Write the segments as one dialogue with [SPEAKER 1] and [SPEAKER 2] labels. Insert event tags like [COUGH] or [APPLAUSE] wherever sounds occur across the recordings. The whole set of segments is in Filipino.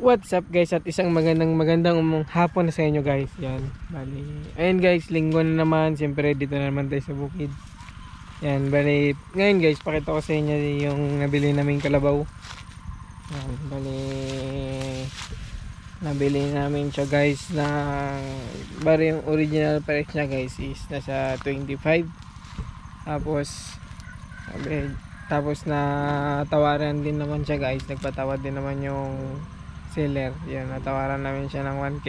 [SPEAKER 1] What's up guys? At isang magandang magandang umong hapon na sa inyo guys. Yan bali. Ayun guys linggo na naman. Siyempre dito na naman tayo sa bukid. Yan bali. Ngayon guys pakita ko sa inyo yung nabili namin kalabaw. Yan bali. Nabili namin siya guys na Bali yung original price niya guys is nasa 25 Tapos tapos na tawaran din naman siya guys. Nagpatawad din naman yung seller. Yan natawaran namin siya ng 1k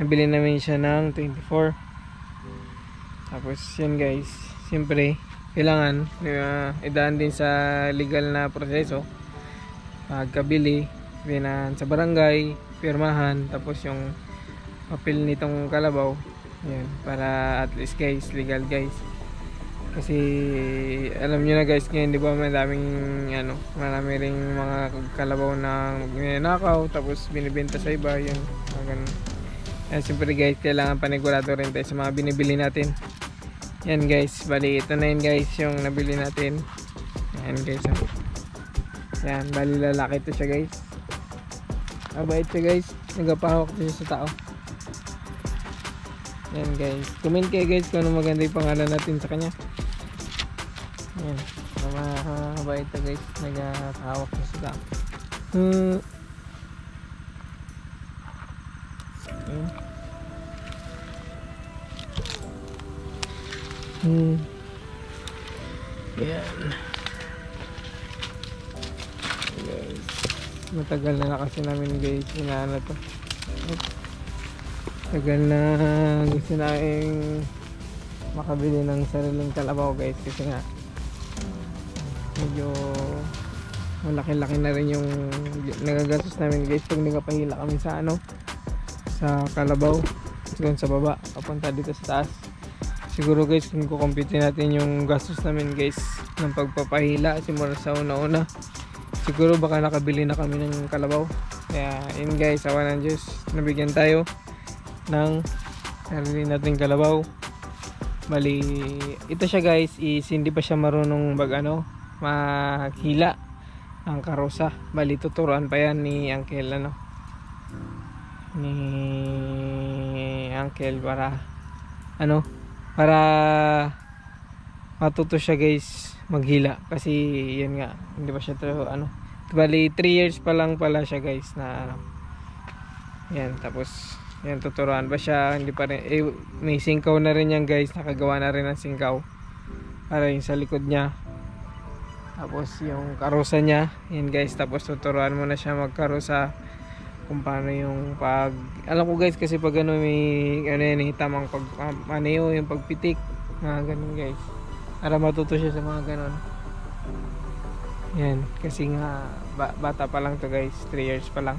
[SPEAKER 1] nabili namin siya ng 24 tapos yun guys siyempre kailangan uh, idaan din sa legal na proseso. Pagkabili binan sa barangay pirmahan tapos yung papel nitong kalabaw. Yan para at least guys legal guys kasi alam niyo na guys ngayon di ba madaming ano marami ring mga kalabaw na ninakaw tapos binibenta sa iba yun ganun. Yan siyempre guys kailangan panigurado rin tayo sa mga binibili natin. Yan guys bali ito na yun guys yung nabili natin. Yan guys oh. yan bali lalaki to siya guys. Mabait siya guys. Nagapahawak siya sa tao. Yan guys. Comment kayo guys kung ano maganda yung pangalan natin sa kanya yan mabait to guys nagahawak na sila. Hmm. Yan hmm yan guys matagal na na kasi namin guys inaano to. Tagal na gusto naing makabili ng sariling kalabaw guys kasi nga medyo malaki-laki na rin yung nagagastos namin guys. Pag nagapahila kami sa ano sa kalabaw doon sa baba papunta dito sa taas. Siguro guys kung kukumpute natin yung gastos namin guys ng pagpapahila simula sa una-una siguro baka nakabili na kami ng kalabaw. Kaya yun guys awa ng Diyos nabigyan tayo ng sarili nating kalabaw. Bali ito siya guys is hindi pa siya marunong mag ano maghila ng karosa bali tuturuan pa yan ni uncle ano ni uncle para ano para matuto siya guys maghila. Kasi yan nga hindi pa siya ano. Bali 3 years pa lang pala siya guys na ano. Yan tapos yan tuturuan ba siya. Hindi pa rin eh, may singkaw na rin yan guys. Nakagawa na rin ng singkaw. Para yung sa likod niya tapos yung karosa niya yan guys tapos tuturuan mo na siya magkarosa kung paano yung pag alam ko guys kasi pag ano may ano yan eh, tamang pag ano yung pagpitik mga ganun guys. Para matuto siya sa mga ganun. Yan kasi nga ba, bata pa lang to guys 3 years pa lang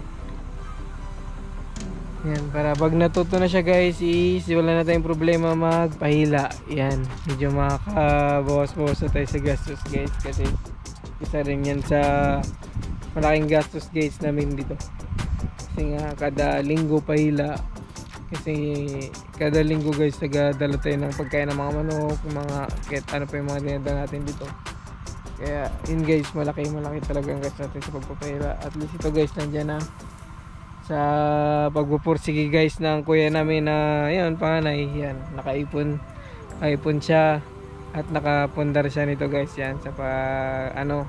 [SPEAKER 1] yan, para pag natuto na siya guys is wala na tayong problema magpahila. Yan, medyo makakabawas-bawas na tayo sa gastos guys kasi isa rin yan sa malaking gastos guys namin dito. Kasi nga kada linggo pahila kasi kada linggo guys tagadala tayo ng pagkain ng mga manok, mga kahit ano pa yung mga dinadala natin dito. Kaya yun guys, malaki malaki talaga ang gastos natin sa pagpapahila. At least ito guys, nandyan na sa pagpupursige guys ng kuya namin na yan panganay yan nakaipon nakaipon siya at nakapundar siya nito guys yan sa pa, ano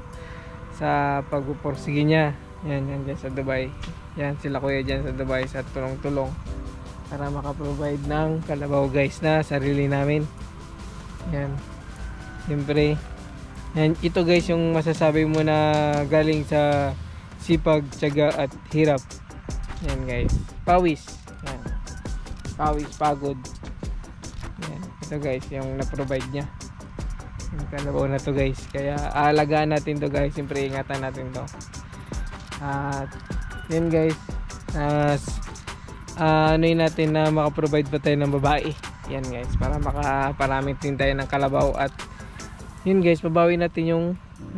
[SPEAKER 1] sa pagpupursige niya yan yan dyan sa Dubai yan sila kuya dyan sa Dubai sa tulong tulong para makaprovide ng kalabaw guys na sarili namin yan siyempre yan, ito guys yung masasabi mo na galing sa sipag, tiyaga at hirap yan guys. Pawis. Yan. Pawis, pagod. Yan. Ito guys, yung na-provide niya. Yung kalabaw na to guys. Kaya aalagaan natin to guys. Siyempre ingatan natin to. At yan guys. Uh, uh, ano natin na makaprovide pa tayo ng babae. Yan guys. Para makaparamit din tayo ng kalabaw. At yun guys, mabawi natin yung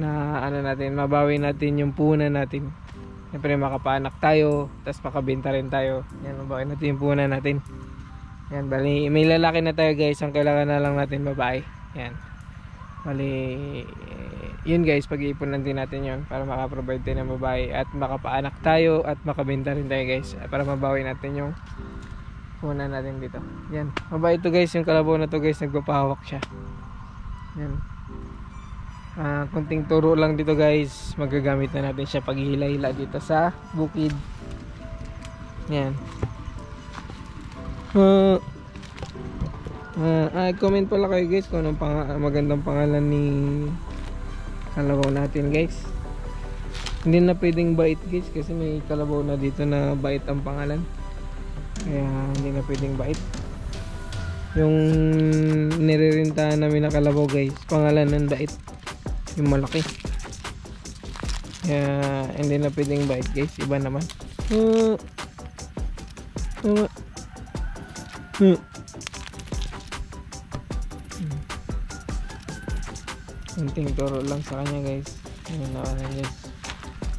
[SPEAKER 1] na ano natin, mabawi natin yung punan natin Siyempre makapaanak tayo, tapos makabenta rin tayo. Yan, mabawi natin yung punan natin. Yan, bali, may lalaki na tayo guys. Ang kailangan na lang natin babae. Yan. Bali, yun guys, pag-iipunan din natin yun para makaprovide tayo ng babae at makapaanak tayo at makabenta rin tayo guys para mabawi natin yung kuna natin dito. Yan. Mabait to guys, yung kalabaw na to guys, nagpapahawak siya. Yan. Ah, kunting turo lang dito guys, magagamit na natin siya pag hila-hila dito sa bukid. Yan. Uh, uh, ah, comment pala kayo guys kung anong pang magandang pangalan ni kalabaw natin guys. Hindi na pwedeng bait guys kasi may kalabaw na dito na bait ang pangalan. Kaya hindi na pwedeng bait. Yung nirerintahan namin na kalabaw guys, pangalan ng bait. Yung malaki. Kaya hindi na pwedeng bait guys, iba naman. Uh, uh, uh. Kunting turo lang sa kanya guys. Ayun na na guys.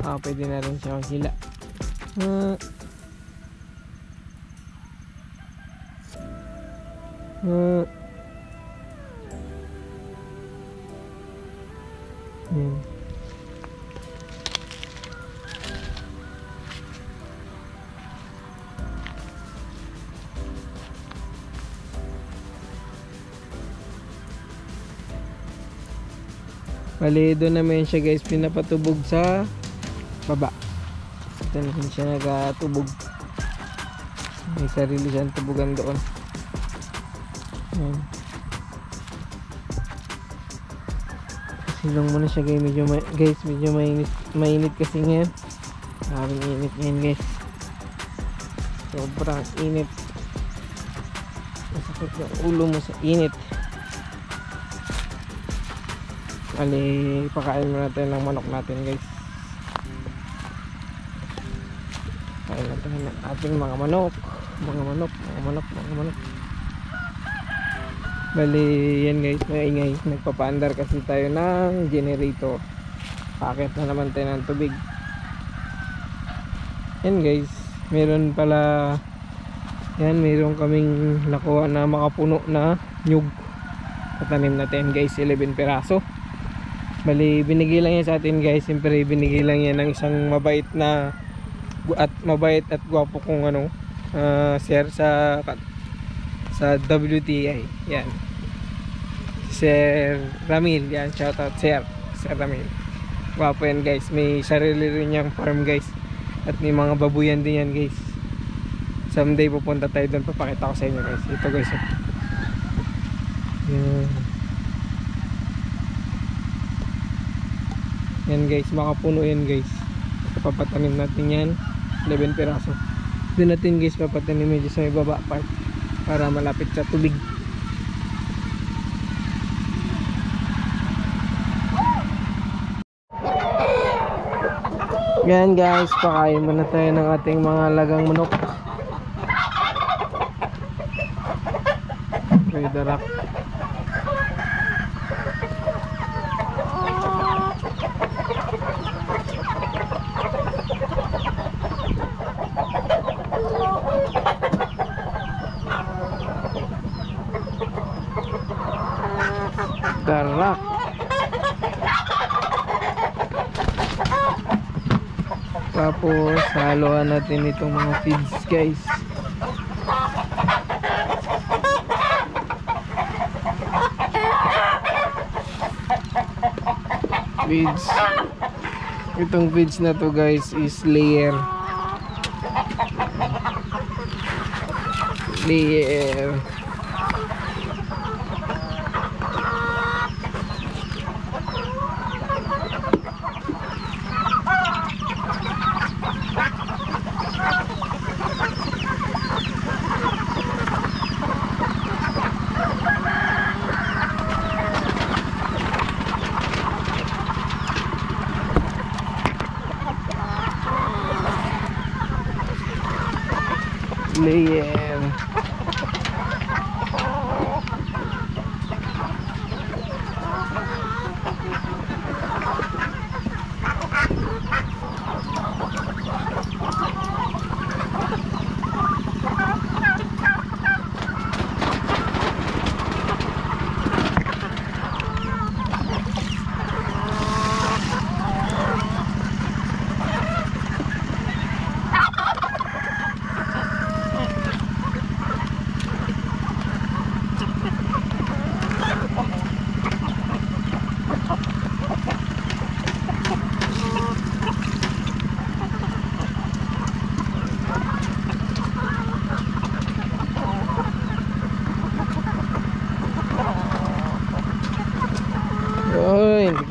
[SPEAKER 1] Ah, pwede na rin siya maghila. Uh, uh, Bali, doon naman siya guys pinapatubog sa baba. Ito naman siya nagatubog. May sarili siyang tubugan doon. Ayan. Silong muna siya guys. Medyo, ma- guys, medyo mainit, mainit kasi ngayon. Maraming init ngayon guys. Sobrang init. Masakit yung ulo mo sa init. Ali, pakain muna tayo ng manok natin guys. Kain natin ng ating mga manok. Mga manok, mga manok, mga manok. Bali, yan guys, maingay. Nagpapaandar kasi tayo ng generator. Pakit na naman tayo ng tubig. Yan guys, meron pala yan, meron kaming nakuha na makapuno na nyug. Katanim natin guys, 11 peraso. Bali, binigay lang yan sa atin guys. Siyempre, binigay lang yan ng isang mabait na at mabait at gwapo kong ano, ah, sir sa sa WTI. Yan. Sir Ramil. Yan, shoutout sir. Sir Ramil. Gwapo yan guys. May sarili rin niyang farm guys. At may mga babuyan din yan guys. Someday pupunta tayo doon. Papakita ko sa inyo guys. Ito guys. Yan. Yan guys, makapuno yan guys. Papatanim natin yan. 11 piraso. Doon natin guys papatanim medyo sa may baba part para malapit sa tubig. Yan guys, pakain muna tayo ng ating mga lagang manok. Okay, Tapos, haluan natin itong mga feeds guys. Feeds. Itong feeds na to guys is layer. Layer. Layer.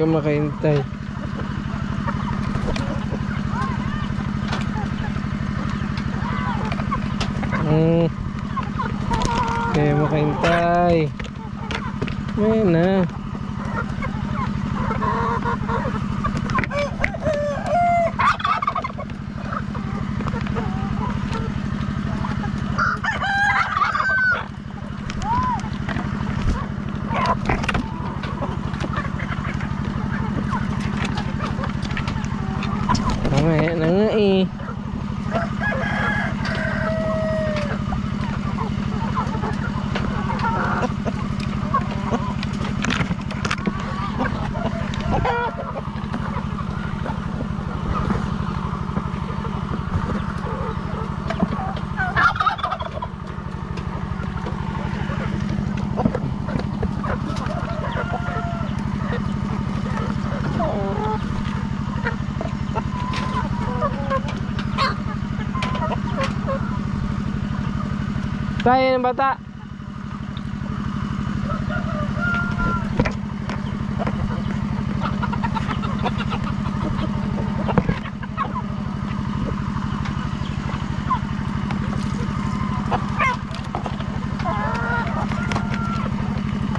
[SPEAKER 1] Ka makaintay. Hmm. Okay, makaintay. Ayan na. Mamaya na nga eh. Tayo ng bata.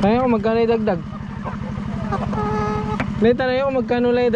[SPEAKER 1] Tayo kung magkano yung dagdag. Lita na yun magkano lang yung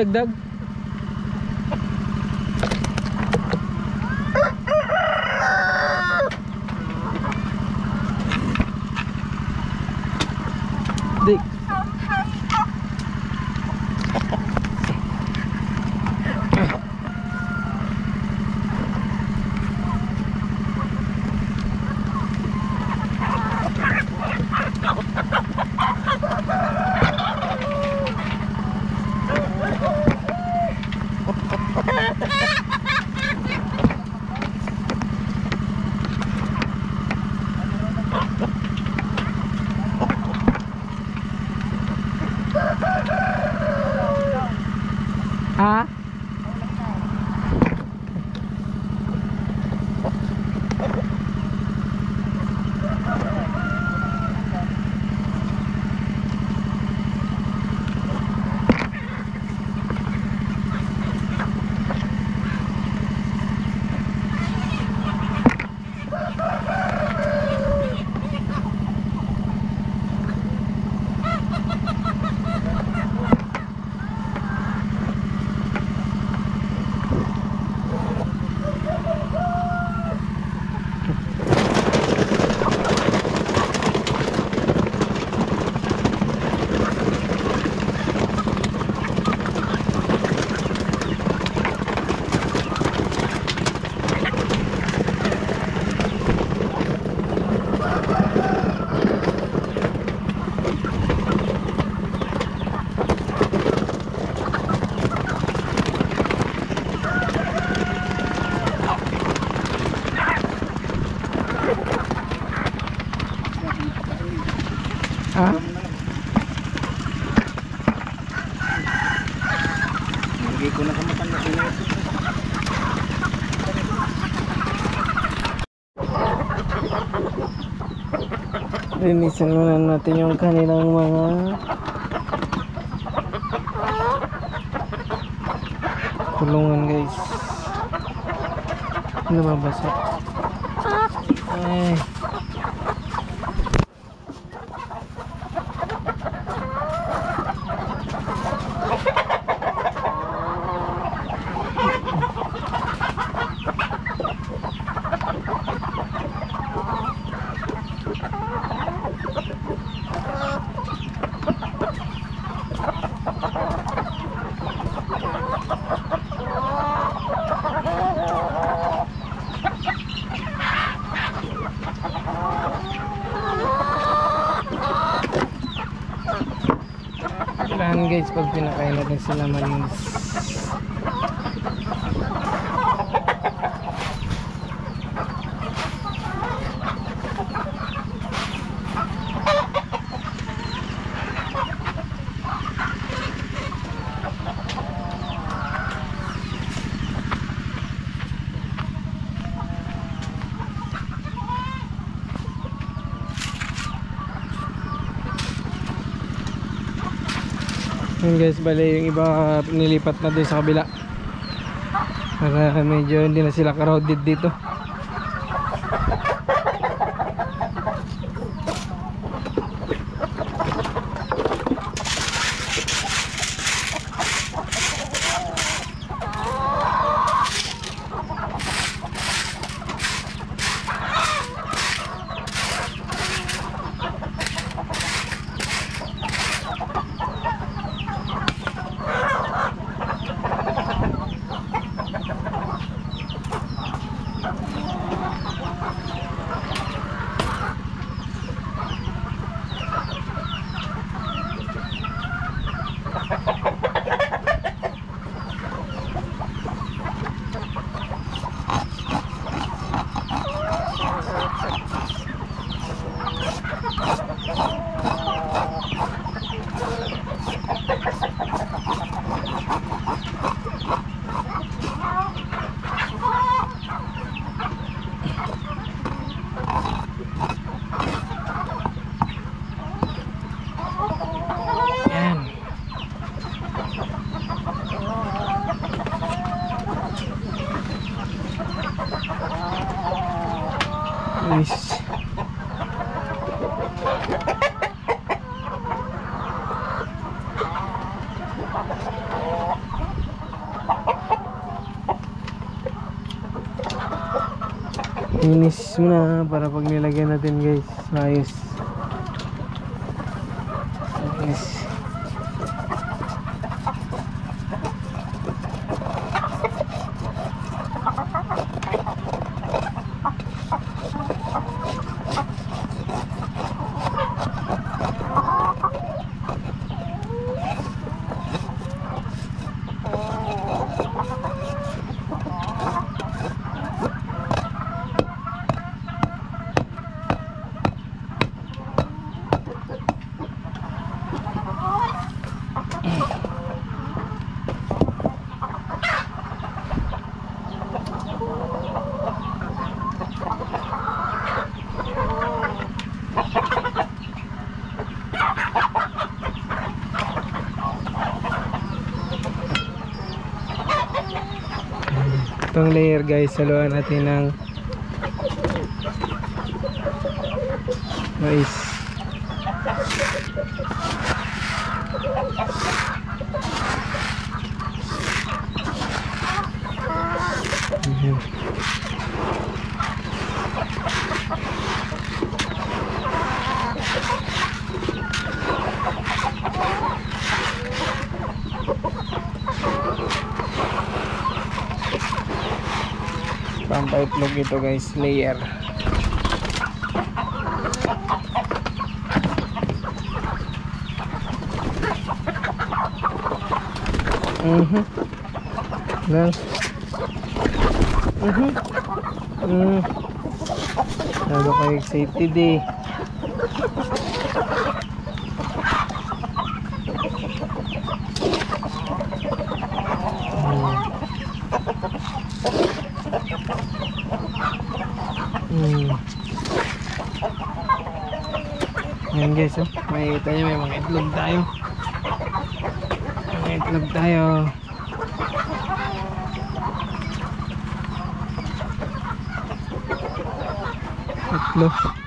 [SPEAKER 1] Linisan muna natin yung kanilang mga kulungan guys. Nababasa. Ay. Kailangan guys pag pinakain natin sila yun guys bale yung iba nilipat na dun sa kabila. Para medyo hindi na sila crowded dito. Muna para pag nilagyan natin guys, ayos. Yes. Itong layer guys, saluhan natin ng mais. Ayan. Pampaitlog ito guys, layer. Mhm. Lang. Mhm. Mm. Lalo kayo excited eh. Mm. Yan guys, oh. may tayo may mga itlog tayo. Mga itlog tayo. Itlog.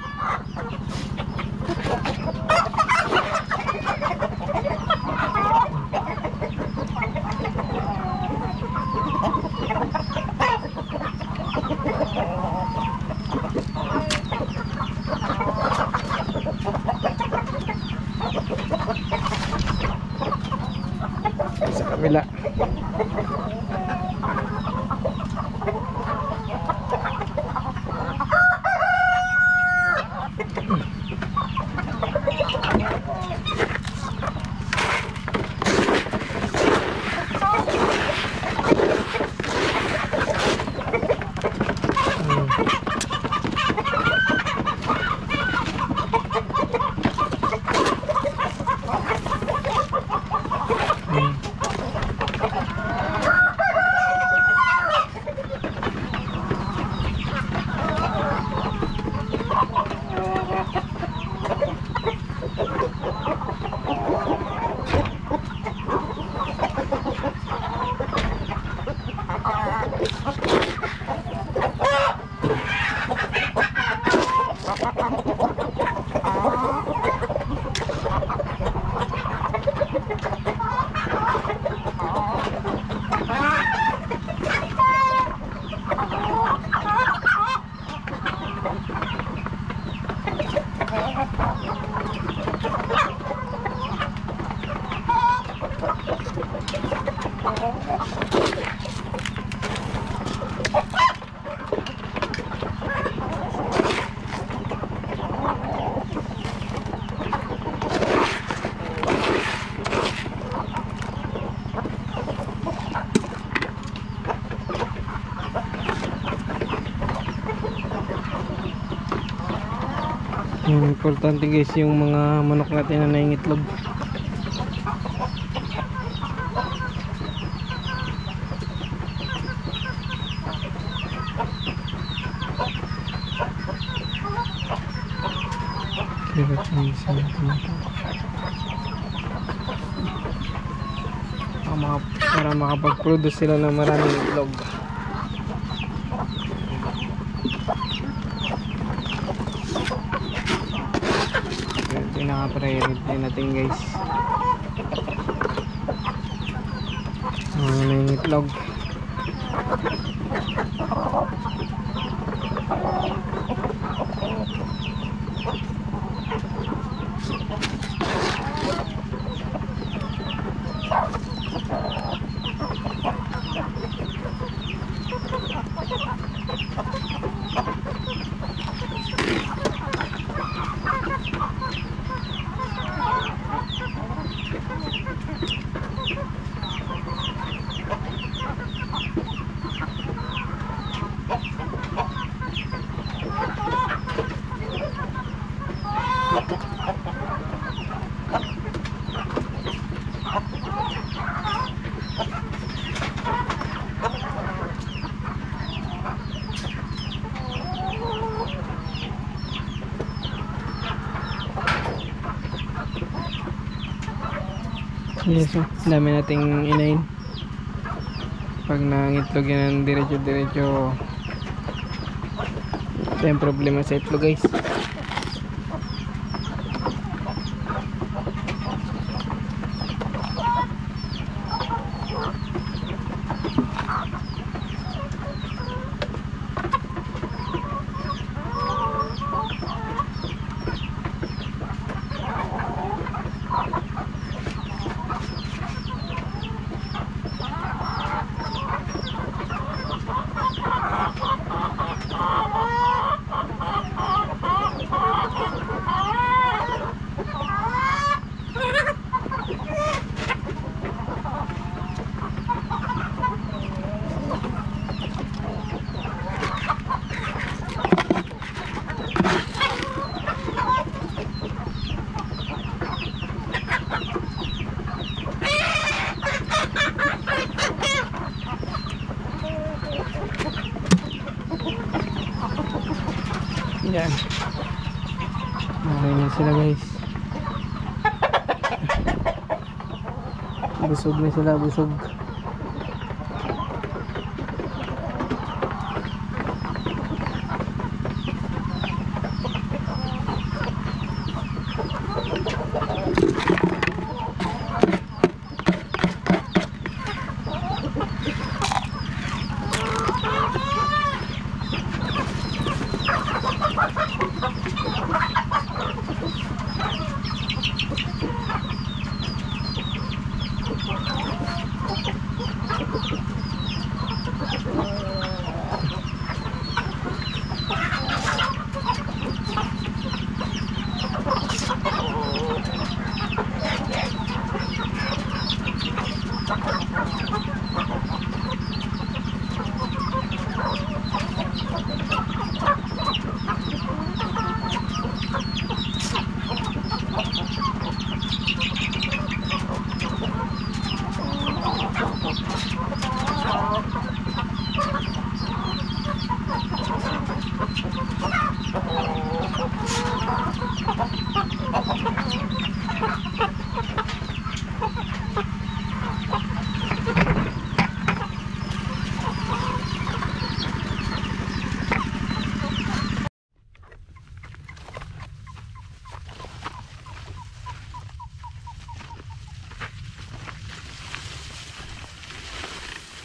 [SPEAKER 1] Yung importante guys yung mga manok natin na maka, para makapag-produce sila ng maraming itlog. Ito yung pinaka-priority natin guys. Mga may itlog. Yes, oh. dami nating inain. Pag nangitlog yan ng diretso-diretso, ito problema sa itlog guys. Yan. Okay na sila guys. Busog na sila, busog.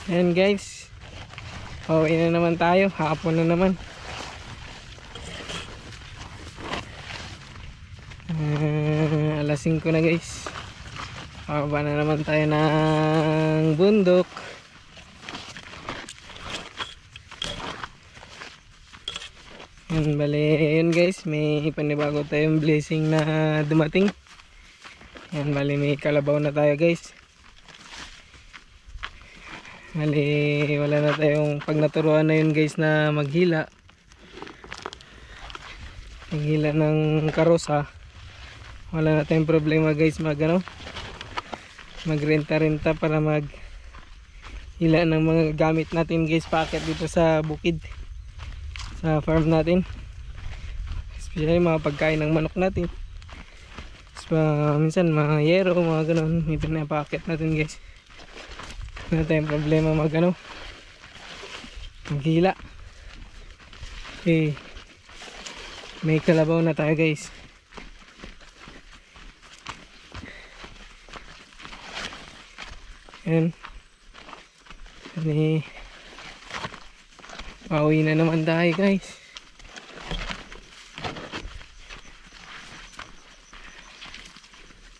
[SPEAKER 1] Ayan guys. Pauwi na naman tayo. Hapon na naman. Ah, alas 5 na guys. Pababa na naman tayo ng bundok. Yan, bali, yun guys, may panibago tayong blessing na dumating. Yan, bali, may kalabaw na tayo guys. Bali, wala na tayong pag naturuan na yun guys na maghila. Maghila ng karosa. Wala na tayong problema guys mag ano, magrenta-renta para mag hila ng mga gamit natin guys packet dito sa bukid sa farm natin especially mga pagkain ng manok natin so, minsan mga yero mga ganun may pinapacket natin guys wala tayong problema mag ano maghila okay. May kalabaw na tayo guys. Yan Ani. Pauwi na naman tayo guys.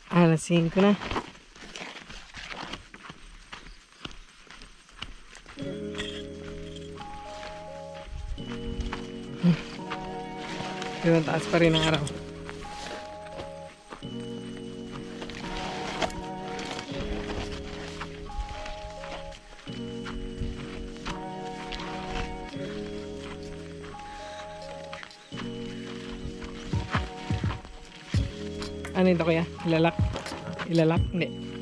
[SPEAKER 1] Alas 5 na Pero taas pa rin ang araw Ano ito kuya? Ilalak? Ilalak? Hindi.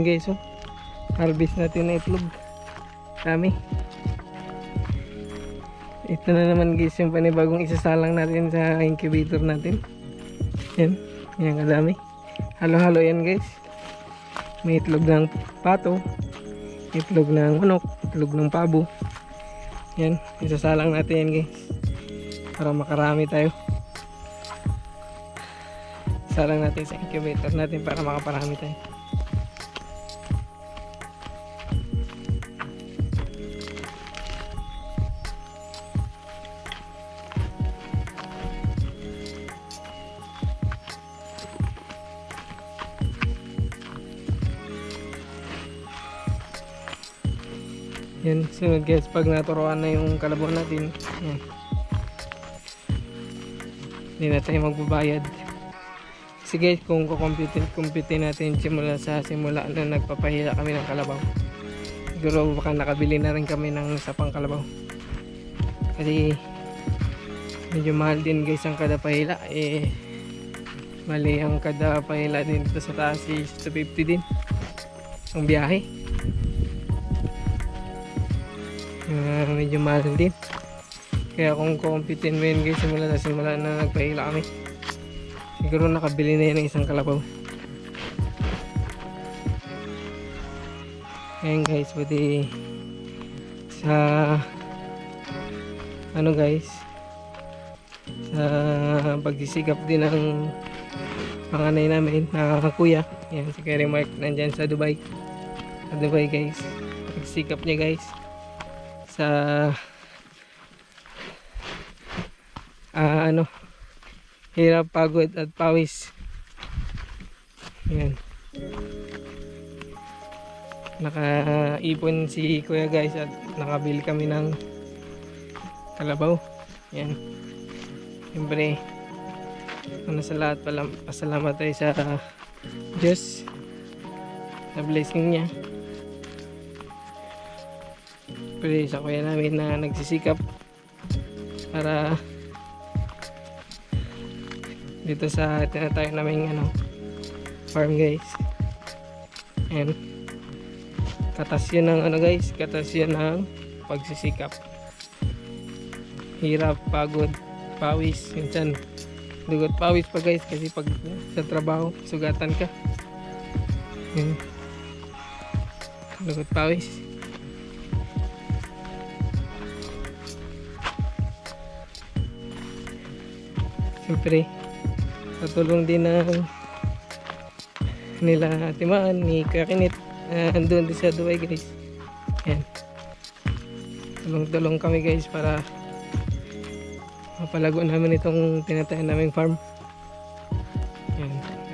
[SPEAKER 1] Yan guys oh. Harvest natin na itlog. Dami. Ito na naman guys yung panibagong isasalang natin sa incubator natin. Yan. Yan kadami. Halo-halo yan guys. May itlog ng pato. Itlog ng manok. Itlog ng pabo. Yan. Isasalang natin yan guys. Para makarami tayo. Salang natin sa incubator natin para makaparami tayo. Sunod guys, pag naturoan na yung kalabaw natin, yan. Hindi na tayo magbabayad. Kasi guys, kung kukumputin kumputin natin simula sa simula na nagpapahila kami ng kalabaw. Siguro baka nakabili na rin kami ng isa pang kalabaw. Kasi medyo mahal din guys ang kada pahila. Eh, mali ang kada pahila din sa taas is 250 din. Ang biyahe. Uh, medyo mahal din. Kaya kung kumpitin mo yun guys simula na simula na nagpahila kami. Siguro nakabili na yan ng isang kalabaw. Ayan guys pwede sa ano guys sa pagsisigap din ng panganay namin na kuya. Yan si Kerry Mark nandyan sa Dubai. Sa Dubai guys. Pagsisikap niya guys sa ah, ano hirap pagod at pawis. Yan nakaipon si kuya guys at nakabili kami ng kalabaw. Yan siyempre ano sa lahat pala pasalamat tayo sa Diyos sa blessing niya Pero sa kuya namin na nagsisikap para dito sa tinatayong naming ano farm guys. And katas yun ng ano guys katas yun ng pagsisikap. Hirap pagod pawis. Minsan dugot pawis pa guys kasi pag sa trabaho sugatan ka. Yun. Dugot pawis siyempre sa tulong din ng nila Timaan ni Kakinit uh, andun din sa Dubai guys. Yan tulong-tulong kami guys para mapalago namin itong tinatayan naming farm. Yan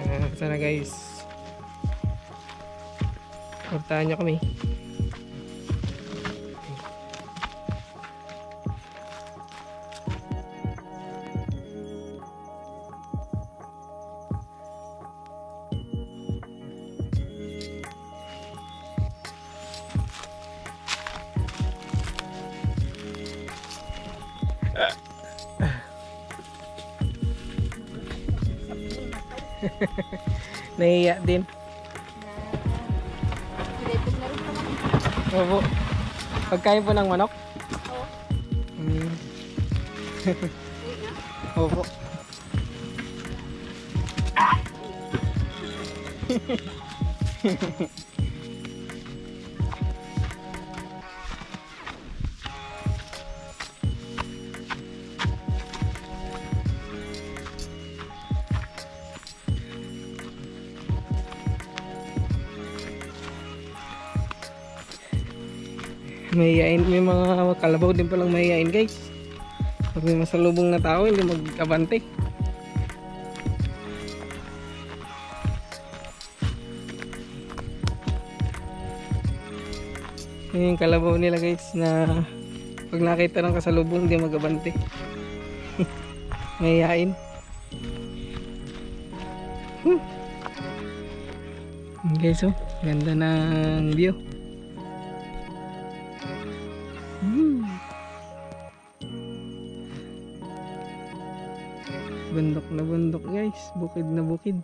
[SPEAKER 1] Ah, sana guys. Portahan nyo kami [LAUGHS] nahiya din. Opo. Pagkain po ng manok?
[SPEAKER 2] Oo.
[SPEAKER 1] Mm.
[SPEAKER 2] Uy nga.
[SPEAKER 1] Mahihain, may mga kalabaw din palang mahihain guys. Pag may masalubong na tao, hindi mag-abante. Yun yung kalabaw nila guys na pag nakita ng kasalubong, hindi mag-abante. [LAUGHS] mahihain. Yun Guys, oh, ganda ng view. Guys, bukid na bukid.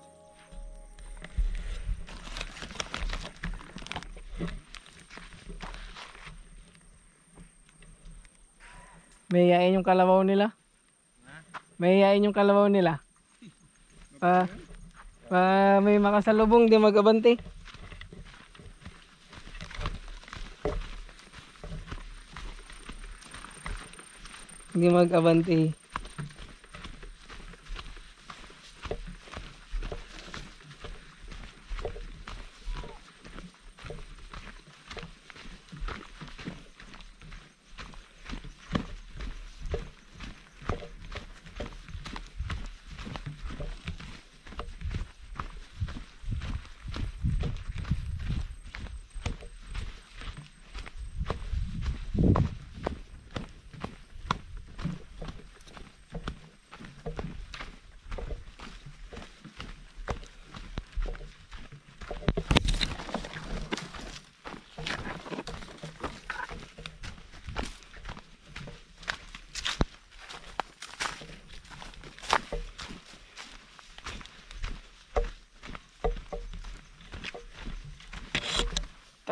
[SPEAKER 1] May yain yung kalabaw nila. May yain yung kalabaw nila. Pa, pa may makasalubong di mag-abante. Hindi mag-abante.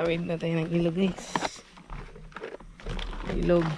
[SPEAKER 1] Tawid na tayo ng ilog guys. Ilog.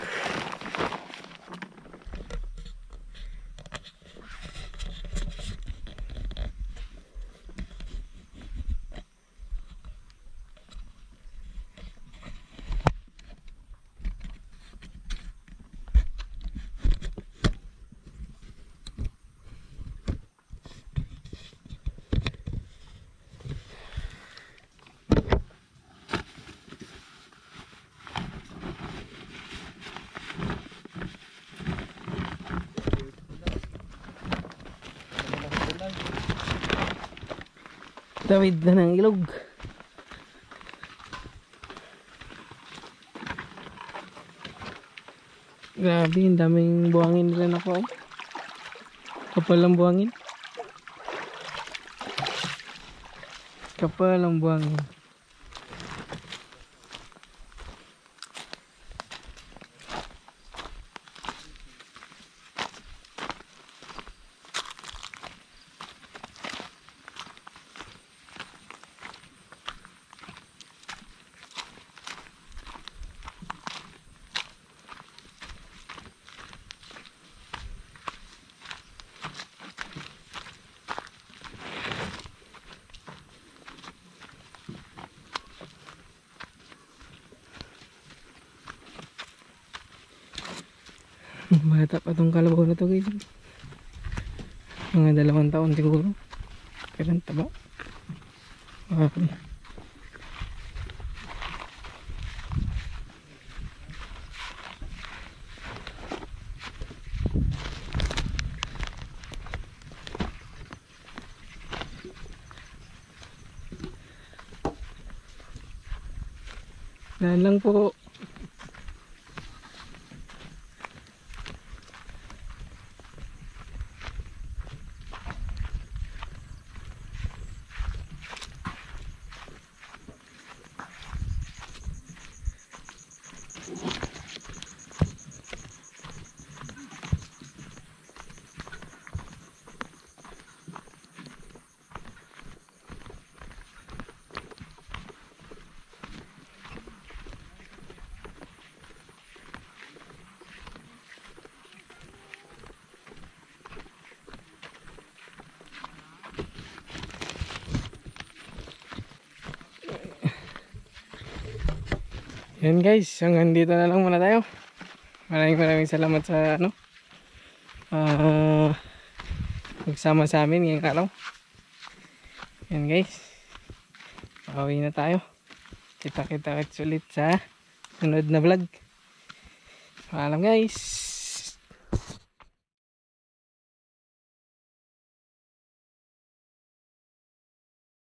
[SPEAKER 1] Tawid na ng ilog. Grabe, ang daming buhangin rin ako eh. Kapal ang buhangin. Kapal ang buhangin. Bata pa tong kalabaw na to guys. Mga dalawang taon siguro. Pero ang taba. Okay. Dahan lang po. Yan guys, hanggang dito na lang muna tayo. Maraming maraming salamat sa ano. Ah, magsama sa amin ngayong araw. Yan guys. Pauwi na tayo. Kita-kita ulit sa sunod na vlog. Paalam guys.